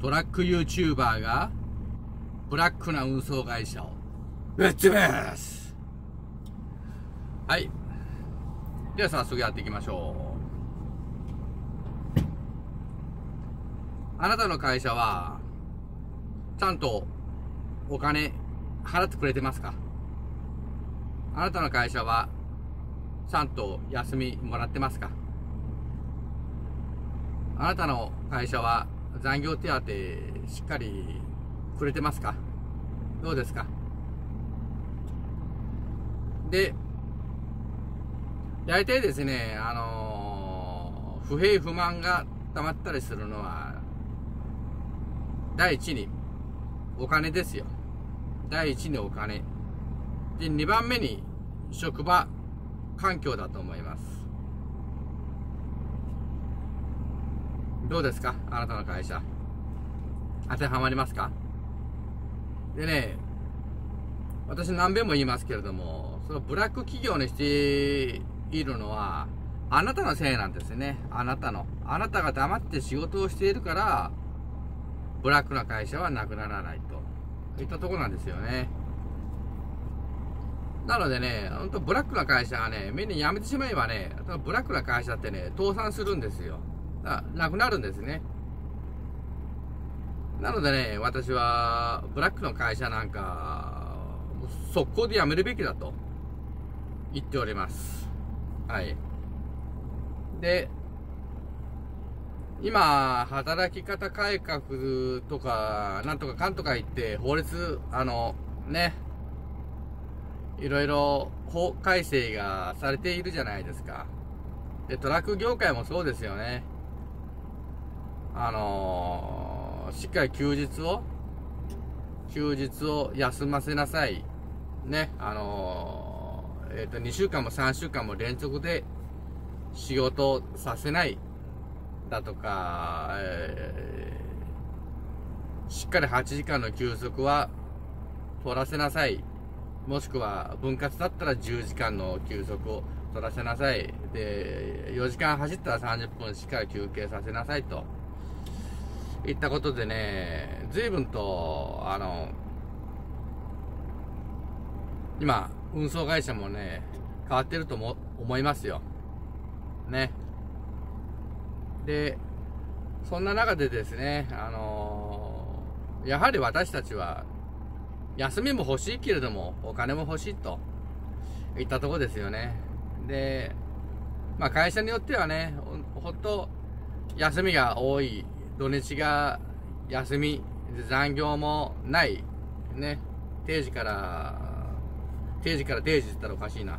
トラック YouTuber がブラックな運送会社を。ぶっ潰すはい。では早速やっていきましょう。あなたの会社はちゃんとお金払ってくれてますか？あなたの会社はちゃんと休みもらってますか？あなたの会社は残業手当しっかりくれてますか？どうですか？で、大体ですね、あのー、不平不満が溜まったりするのは、第一にお金ですよ。第一にお金。で、二番目に職場環境だと思います。どうですか？あなたの会社。当てはまりますか？でね、私何遍も言いますけれども、そのブラック企業にしているのは、あなたのせいなんですね。あなたの。あなたが黙って仕事をしているから、ブラックな会社はなくならないと。いったとこなんですよね。なのでね、本当ブラックな会社がね、みんな辞めてしまえばね、ブラックな会社ってね、倒産するんですよ。なくなるんですね。なのでね、私は、ブラックの会社なんか、速攻で辞めるべきだと言っております。はい。で、今、働き方改革とか、なんとかかんとか言って、法律、あの、ね、いろいろ法改正がされているじゃないですか。で、トラック業界もそうですよね。あのー、しっかり休日を、休日を休ませなさい。ね、あのー、えっ、ー、と、2週間も3週間も連続で仕事をさせない。だとか、えー、しっかり8時間の休息は取らせなさい。もしくは分割だったら10時間の休息を取らせなさい。で、4時間走ったら30分しっかり休憩させなさいと。いったことでね、随分と、あの、今、運送会社もね、変わってるとも思いますよ。ね。で、そんな中でですね、あのやはり私たちは、休みも欲しいけれども、お金も欲しいと、いったとこですよね。で、まあ会社によってはね、ほほんと、休みが多い土日が休み、残業もない、ね、定時から、定時から定時って言ったらおかしいな。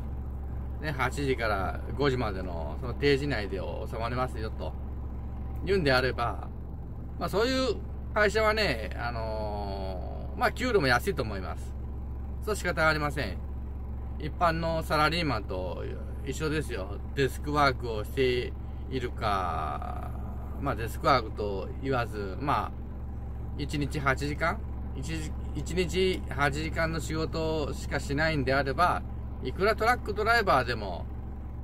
ね、8時から5時までのその定時内で収まりますよと言うんであれば、まあそういう会社はね、あのー、まあ給料も安いと思います。そう仕方ありません。一般のサラリーマンと一緒ですよ。デスクワークをしているか、まあデスクワークと言わず、まあ、1日8時間？1, ?1 日8時間の仕事しかしないんであれば、いくらトラックドライバーでも、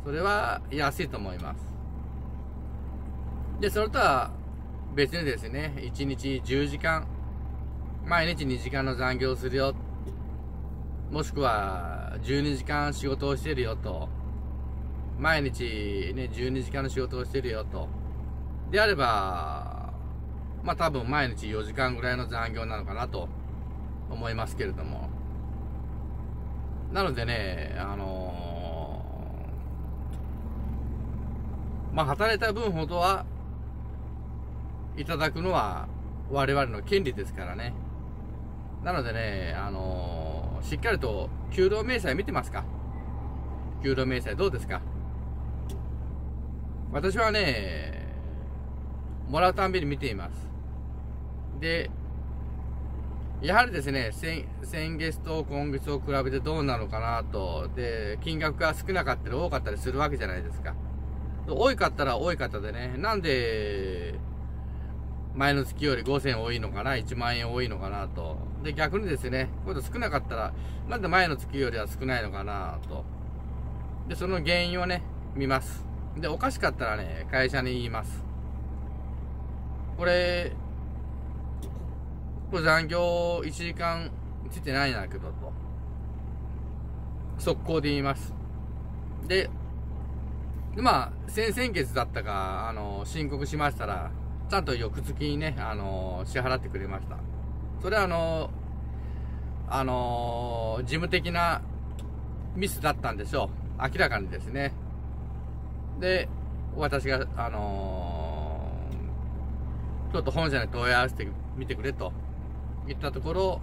それは安いと思います。で、それとは別にですね、1日10時間、毎日2時間の残業するよ、もしくは12時間仕事をしてるよと、毎日ね、12時間の仕事をしてるよと、であれば、まあ多分毎日4時間ぐらいの残業なのかなと思いますけれども。なのでね、あのー、まあ働いた分ほどは、いただくのは我々の権利ですからね。なのでね、あのー、しっかりと給料明細見てますか？給料明細どうですか？私はね、もらうたんびに見ています。で、やはりですね、先先月と今月を比べてどうなのかなと、で、金額が少なかったり多かったりするわけじゃないですか。多かったら多い方でね、なんで、前の月より5000多いのかな、1万円多いのかなと。で、逆にですね、これ少なかったら、なんで前の月よりは少ないのかなと。で、その原因をね、見ます。で、おかしかったらね、会社に言います。これ、構残業1時間ついてないんだけど、と。速攻で言います。で、まあ、先々月だったか、あの、申告しましたら、ちゃんと翌月にね、あの、支払ってくれました。それはあの、あの、事務的なミスだったんでしょう。明らかにですね。で、私が、あのちょっと本社に問い合わせてみてくれと言ったところ、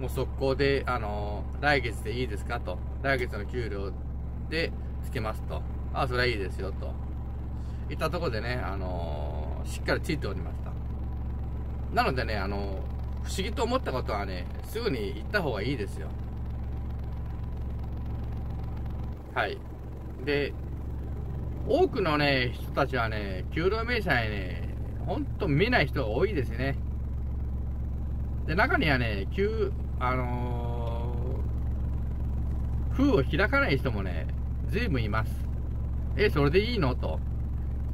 もう速攻で、あの来月でいいですかと。来月の給料でつけますと。ああ、それはいいですよと。言ったところでね、あのしっかりついておりました。なのでね、あの不思議と思ったことはね、すぐに言った方がいいですよ。はい。で、多くのね、人たちはね、給料明細ね、ほんと見ない人が多いですね。で、中にはね、給、あのー、封を開かない人もね、ずいぶんいます。え、それでいいの？と。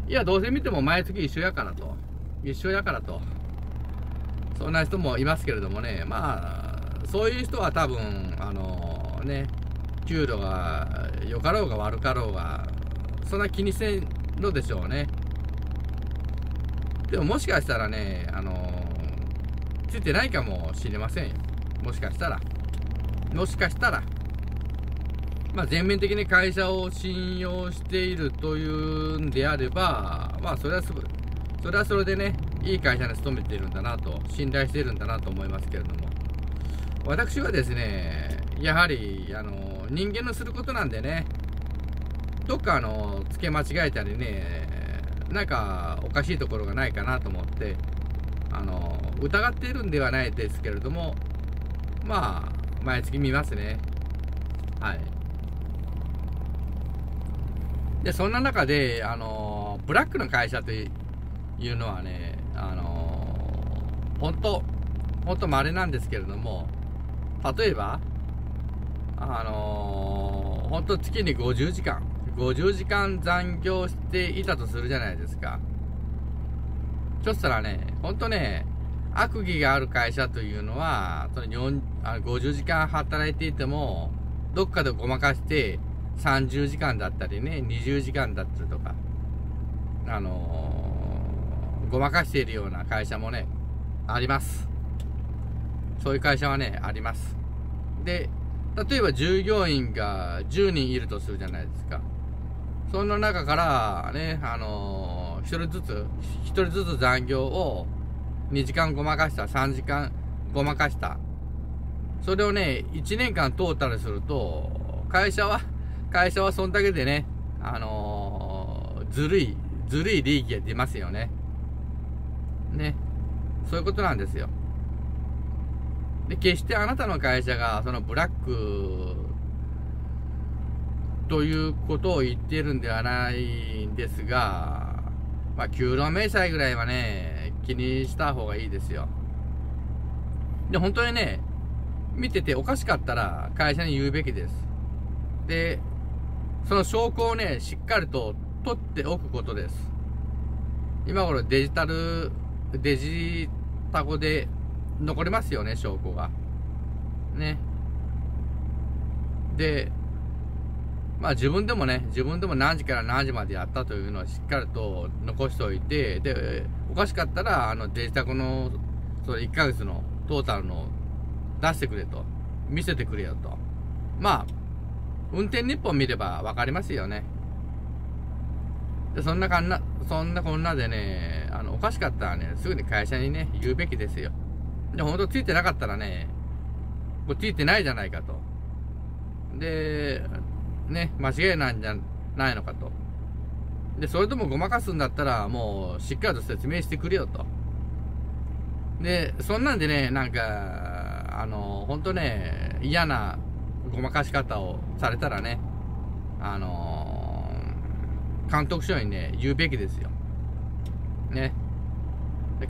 いや、どうせ見ても毎月一緒やからと。一緒やからと。そんな人もいますけれどもね、まあ、そういう人は多分、あのー、ね、給料が良かろうが悪かろうが、そんな気にせんのでしょうね。でももしかしたらね、あのー、ついてないかもしれませんよ。もしかしたら。もしかしたら。まあ、全面的に会社を信用しているというんであれば、まあ、それはすぐ、それはそれでね、いい会社に勤めているんだなと、信頼しているんだなと思いますけれども、私はですね、やはり、あの、人間のすることなんでね、どっかあの、付け間違えたりね、なんかおかしいところがないかなと思って、あの、疑っているんではないですけれども、まあ、毎月見ますね。はい。で、そんな中で、あの、ブラックの会社というのはね、あの、本当本当稀なんですけれども、例えば、あの、本当月に50時間、50時間残業していたとするじゃないですか。そしたらね、本当ね、悪意がある会社というのは、その50時間働いていても、どっかでごまかして、30時間だったりね、20時間だったりとか、あのー、ごまかしているような会社もね、あります。そういう会社はね、あります。で、例えば従業員が10人いるとするじゃないですか。その中からね、あのー、1人ずつ、1人ずつ残業を2時間ごまかした、3時間ごまかした。それをね、1年間トータルすると、会社は会社はそんだけでね、あのー、ずるい、ずるい利益が出ますよね。ね。そういうことなんですよ。で、決してあなたの会社が、そのブラック、ということを言ってるんではないんですが、まあ、給料明細ぐらいはね、気にした方がいいですよ。で、本当にね、見てておかしかったら会社に言うべきです。で、その証拠をね、しっかりと取っておくことです。今頃デジタル、デジタゴで残りますよね、証拠が。ね。で、まあ自分でもね、自分でも何時から何時までやったというのをしっかりと残しておいて、で、おかしかったら、あのデジタゴの、その1ヶ月のトータルの出してくれと。見せてくれよと。まあ、運転日報見れば分かりますよね。で、そんなかんな、そんなこんなでね、あの、おかしかったらね、すぐに会社にね、言うべきですよ。で、ほんとついてなかったらね、これついてないじゃないかと。で、ね、間違いなんじゃないのかと。で、それともごまかすんだったら、もう、しっかりと説明してくれよと。で、そんなんでね、なんか、あの、ほんとね、嫌なごまかし方をされたらね、あの、監督署にね、言うべきですよ。ね。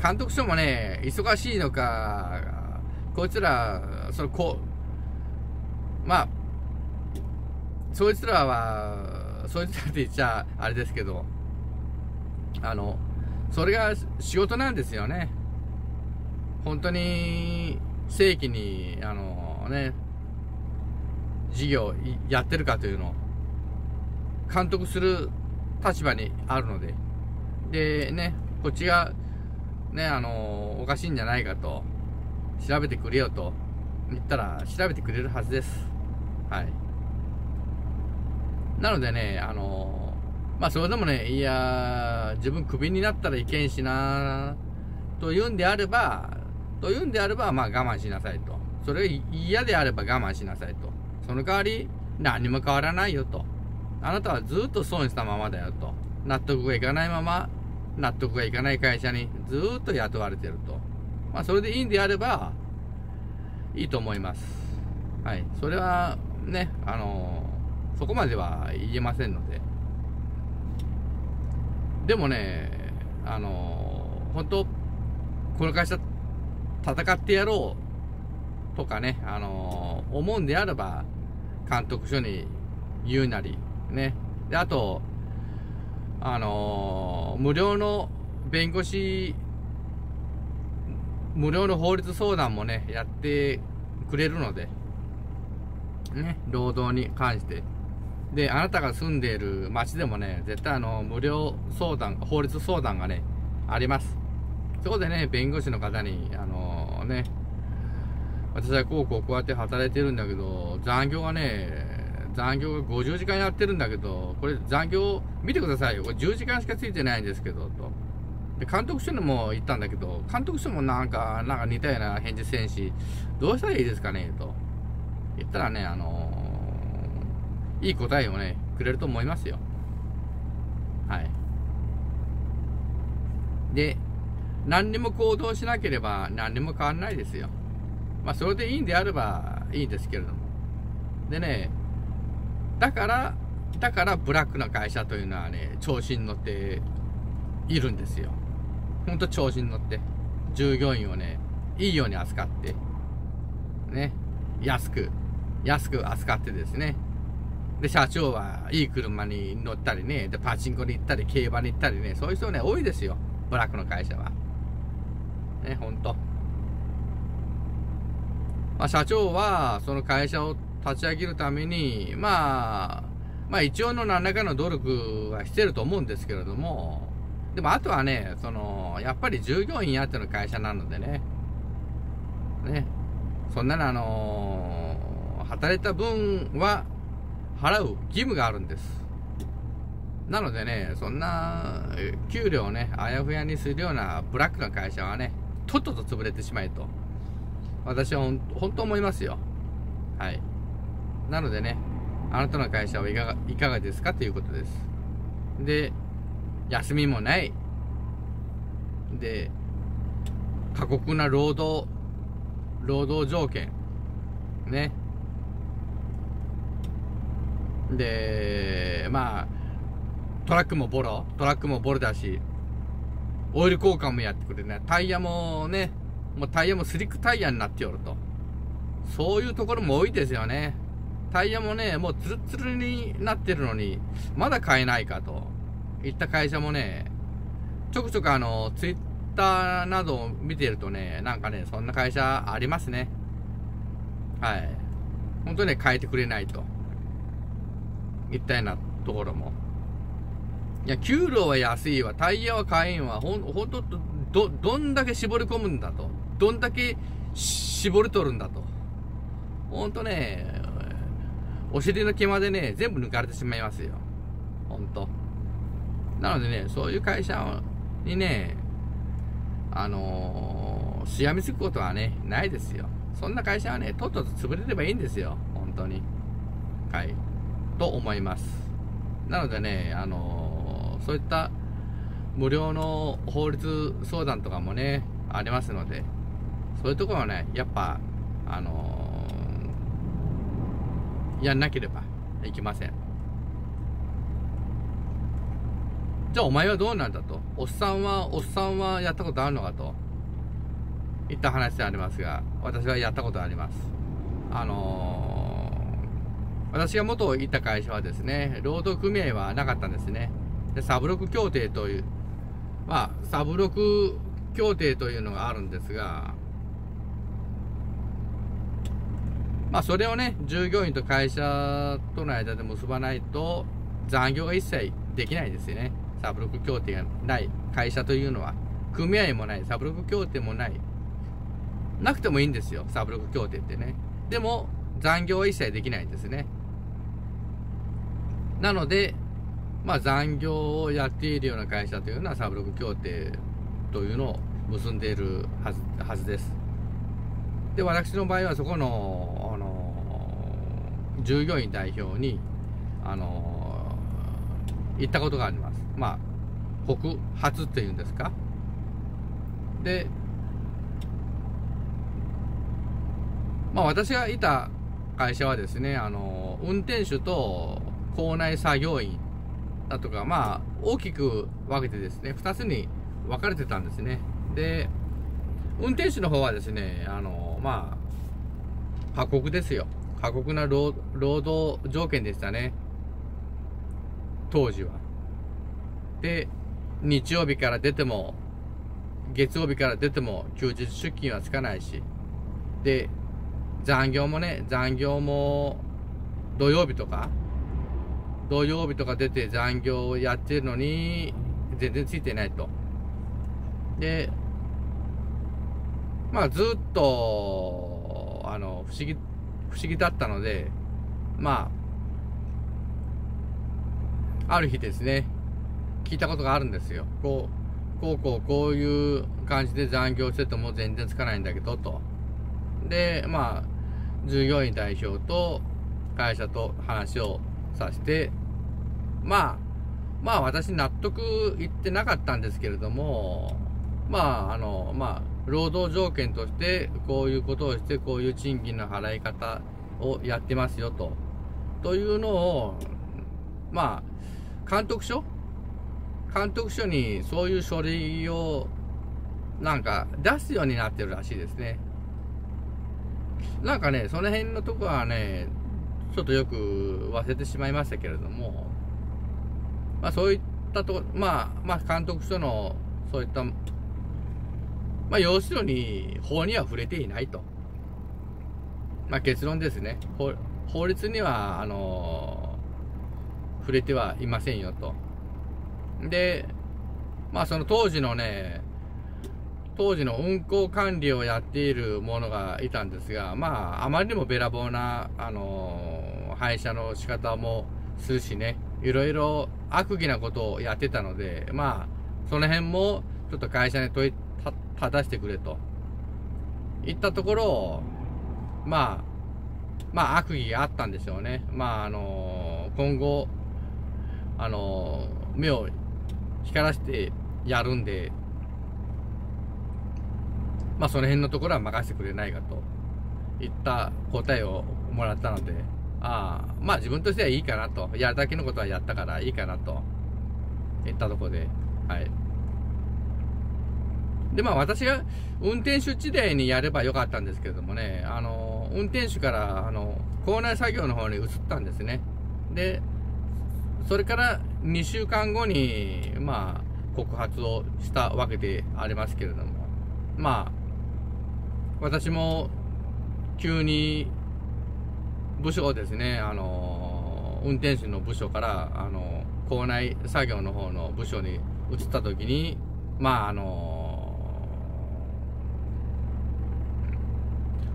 監督署もね、忙しいのか、こいつら、その、こう、まあ、そいつらは、そいつらって言っちゃあれですけど、あの、それが仕事なんですよね。本当に正規に、あのね、事業やってるかというのを監督する立場にあるので、でね、こっちが、ね、あのおかしいんじゃないかと、調べてくれよと言ったら、調べてくれるはずです。はい。なのでね、あのまあそれでもね、いや、自分クビになったらいけんしな、というんであれば、というんであれば、まあ我慢しなさいと。それが嫌であれば我慢しなさいと。その代わり、何も変わらないよと。あなたはずっと損したままだよと。納得がいかないまま、納得がいかない会社にずっと雇われてると。まあそれでいいんであれば、いいと思います。はい。それは、ね、あのー、そこまでは言えませんので。でもね、あの、本当この会社戦ってやろうとかね、あの、思うんであれば、監督署に言うなり、ね。で、あと、あの、無料の弁護士、無料の法律相談もね、やってくれるので、ね、労働に関して。で、あなたが住んでいる町でもね、絶対あの、無料相談、法律相談がね、あります。そこでね、弁護士の方に、あのー、ね、私はこうこうこうやって働いてるんだけど、残業がね、残業が50時間やってるんだけど、これ残業見てくださいよ。これ10時間しかついてないんですけど、と。で、監督署にも言ったんだけど、監督署もなんか、なんか似たような返事せんし、どうしたらいいですかね、と。言ったらね、あのー、いい答えをね、くれると思いますよ。はい。で、何にも行動しなければ何にも変わらないですよ。まあ、それでいいんであればいいんですけれども。でね、だから、だからブラックな会社というのはね、調子に乗っているんですよ。ほんと調子に乗って。従業員をね、いいように扱って、ね、安く、安く扱ってですね。で、社長はいい車に乗ったりね、で、パチンコに行ったり、競馬に行ったりね、そういう人ね、多いですよ。ブラックの会社は。ね、ほんと。まあ、社長は、その会社を立ち上げるために、まあ、まあ一応の何らかの努力はしてると思うんですけれども、でもあとはね、その、やっぱり従業員やっての会社なのでね、ね、そんなのあのー、働いた分は払う義務があるんです。なのでね、そんな、給料をね、あやふやにするようなブラックな会社はね、とっとと潰れてしまえと、私は本当思いますよ。はい。なのでね、あなたの会社はいかがいかがですかということです。で、休みもない。で、過酷な労働、労働条件。ね。で、まあ、トラックもボロ、トラックもボロだし、オイル交換もやってくれね。タイヤもね、もうタイヤもスリックタイヤになっておると。そういうところも多いですよね。タイヤもね、もうツルツルになってるのに、まだ買えないかといった会社もね、ちょくちょくあの、ツイッターなどを見てるとね、なんかね、そんな会社ありますね。はい。本当にね、変えてくれないと。いったようなところも。いや、給料は安いわ、タイヤは買えんわ、ほん、ほんと、ど、どんだけ絞り込むんだと。どんだけ絞り取るんだと。ほんとね、お尻の毛までね、全部抜かれてしまいますよ。ほんと。なのでね、そういう会社にね、あのー、しがみつくことはね、ないですよ。そんな会社はね、とっとと潰れればいいんですよ。本当に。はい。と思います。なのでね、あの、そういった無料の法律相談とかもね、ありますので、そういうところはね、やっぱ、あのやんなければいけません。じゃあお前はどうなんだと。おっさんは、おっさんはやったことあるのかと。いった話でありますが、私はやったことあります。あのー、私が元行った会社はですね、労働組合はなかったんですね。で、サブロク協定という、まあ、サブロク協定というのがあるんですが、まあ、それをね、従業員と会社との間で結ばないと、残業が一切できないですよね。サブロク協定がない会社というのは、組合もない、サブロク協定もない。なくてもいいんですよ、サブロク協定ってね。でも、残業は一切できないんですね。なので、まあ、残業をやっているような会社というのはサブロック協定というのを結んでいるはずはずです。で、私の場合はそこの、あの、従業員代表に、あの、行ったことがあります。まあ、北発っていうんですか。で、まあ私がいた会社はですね、あの、運転手と校内作業員だとか、まあ、大きく分けてですね、2つに分かれてたんですね。で、運転手の方はですね、あの、まあ、過酷ですよ。過酷な労働条件でしたね。当時は。で、日曜日から出ても、月曜日から出ても休日出勤はつかないし、で、残業もね、残業も土曜日とか、土曜日とか出て残業をやってるのに、全然ついてないと。で、まあずっと、あの、不思議、不思議だったので、まあ、ある日ですね、聞いたことがあるんですよ。こう、こうこうこういう感じで残業してても全然つかないんだけど、と。で、まあ、従業員代表と会社と話をさせて、まあ、まあ私納得いってなかったんですけれども、まあ、あの、まあ、労働条件としてこういうことをしてこういう賃金の払い方をやってますよと。というのを、まあ、監督署？監督署にそういう書類をなんか出すようになってるらしいですね。なんかね、その辺のとこはね、ちょっとよく忘れてしまいましたけれども、まあそういったとこ、まあ、まあ監督署のそういった、まあ要するに法には触れていないと。まあ結論ですね。法律には、あの触れてはいませんよと。で、まあその当時のね、当時の運行管理をやっている者がいたんですが、まあ、あまりにもべらぼうな、あのー、廃車の仕方もするしね、いろいろ悪意なことをやってたので、まあ、その辺もちょっと会社に問いただしてくれと。言ったところ、まあ、まあ悪意があったんでしょうね。まああの、今後、あの、目を光らせてやるんで、まあその辺のところは任せてくれないかといった答えをもらったので、ああ、まあ自分としてはいいかなと。やるだけのことはやったからいいかなと言ったところで、はい。で、まあ私が運転手時代にやればよかったんですけれどもね、あの、運転手から、あの、校内作業の方に移ったんですね。で、それから2週間後に、まあ、告発をしたわけでありますけれども、まあ、私も急に部署ですね、あの、運転手の部署から、あの、校内作業の方の部署に移った時に、まあ、あの、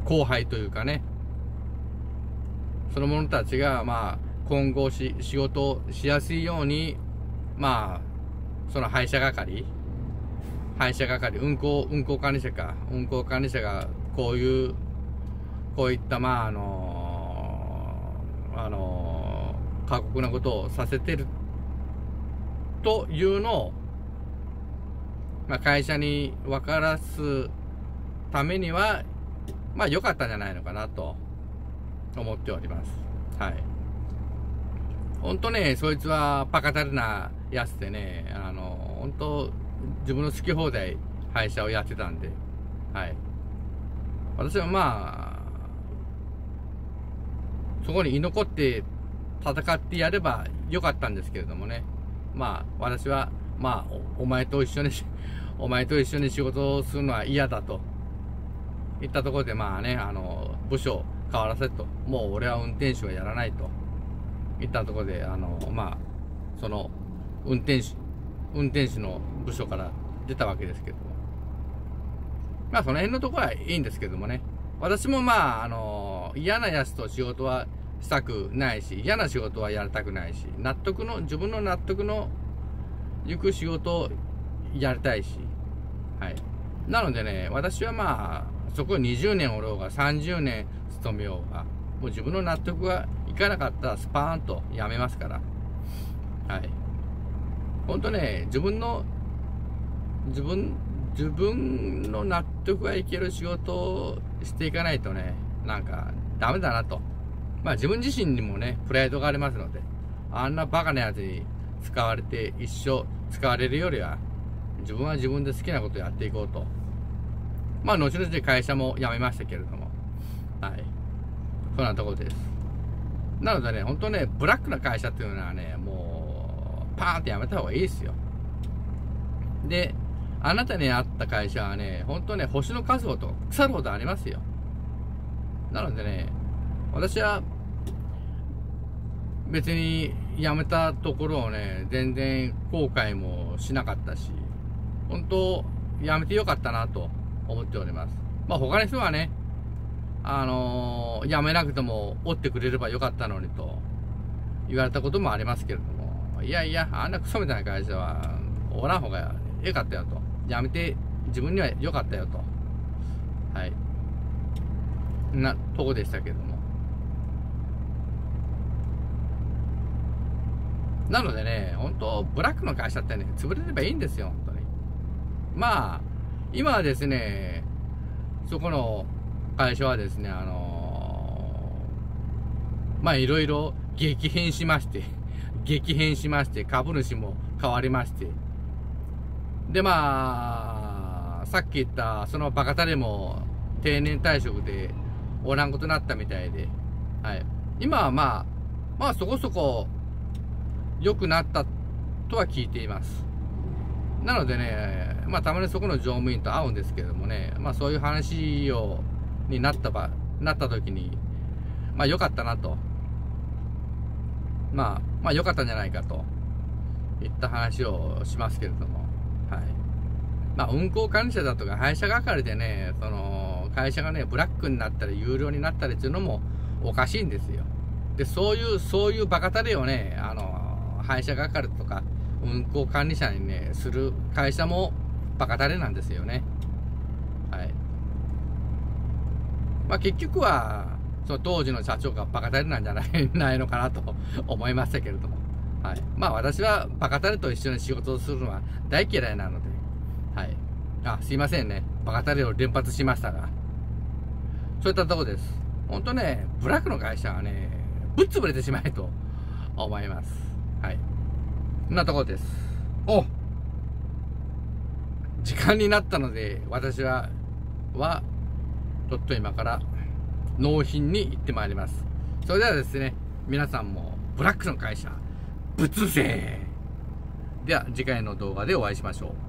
後輩というかね、その者たちが、まあ、今後し仕事をしやすいように、まあ、その配車係、配車係、運行、運行管理者か、運行管理者がこういう、こういった、まあ、あのー、あのー、過酷なことをさせてるというのを、まあ、会社に分からすためには、まあ、良かったんじゃないのかなと思っております。はい。本当ね、そいつはバカたるなやつでね、あの、本当自分の好き放題会社をやってたんで、はい。私はまあ、そこに居残って戦ってやればよかったんですけれどもね。まあ、私は、まあお、前と一緒に、お前と一緒に仕事をするのは嫌だと。いったところで、まあね、あの、部署変わらせと。もう俺は運転手はやらないと。いったところで、あの、まあ、その、運転手、運転手の部署から出たわけですけども。まあ、その辺のところはいいんですけどもね。私もまあ、あの、嫌な奴と仕事はしたくないし、嫌な仕事はやりたくないし、納得の、自分の納得の行く仕事をやりたいし、はい。なのでね、私はまあ、そこ20年おろうが30年勤めようが、もう自分の納得がいかなかったらスパーンとやめますから。はい。ほんとね、自分の、自分、自分の納得がいける仕事をしていかないとね、なんかダメだなと。まあ自分自身にもね、プライドがありますので、あんなバカなやつに使われて一生使われるよりは、自分は自分で好きなことやっていこうと。まあ後々会社も辞めましたけれども、はい。そんなところです。なのでね、本当ね、ブラックな会社っていうのはね、パーンってやめた方がいいですよ。で、あなたに会った会社はね、本当ね、星の数ほど腐るほどありますよ。なのでね、私は、別に辞めたところをね、全然後悔もしなかったし、本当、辞めてよかったなと思っております。まあ他の人はね、あのー、辞めなくても追ってくれればよかったのにと言われたこともありますけれども、いやいや、あんなクソみたいな会社はおらん方がええかったよと。辞めて自分には良かったよと。はい。な、とこでしたけども。なのでね、本当ブラックの会社ってね、潰れればいいんですよ、本当に。まあ、今はですね、そこの会社はですね、あのー、まあいろいろ激変しまして、激変しまして、株主も変わりまして、でまあ、さっき言ったそのバカタレも定年退職でおらんことになったみたいで、はい。今はまあ、まあそこそこ良くなったとは聞いています。なのでね、まあたまにそこの乗務員と会うんですけどもね、まあそういう話をになったば、なった時に、まあ良かったなと。まあ、まあ良かったんじゃないかと、いった話をしますけれども。はい。まあ運行管理者だとか配車係でね、その、会社がね、ブラックになったり、有料になったりっていうのもおかしいんですよ。で、そういう、そういうバカタレをね、あの、配車係とか、運行管理者にね、する会社もバカタレなんですよね。はい。まあ、結局は、その当時の社長がバカタレなんじゃないないのかなと思いましたけれども。はい。まあ私はバカタレと一緒に仕事をするのは大嫌いなので。はい。あ、すいませんね。バカタレを連発しましたが。そういったとこです。ほんとね、ブラックの会社はね、ぶっ潰れてしまえと思います。はい。こんなとこです。お時間になったので、私は、は、ちょっと今から納品に行ってまいります。それではですね、皆さんもブラックの会社、ぶつせでは次回の動画でお会いしましょう。